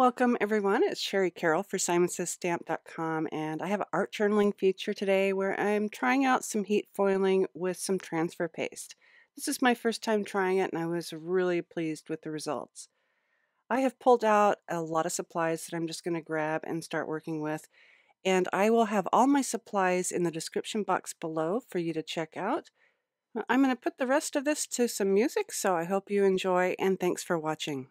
Welcome everyone. It's Shari Carroll for SimonSaysStamp.com and I have an art journaling feature today where I'm trying out some heat foiling with some transfer paste. This is my first time trying it and I was really pleased with the results. I have pulled out a lot of supplies that I'm just going to grab and start working with and I will have all my supplies in the description box below for you to check out. Uh, I'm going to put the rest of this to some music so I hope you enjoy and thanks for watching.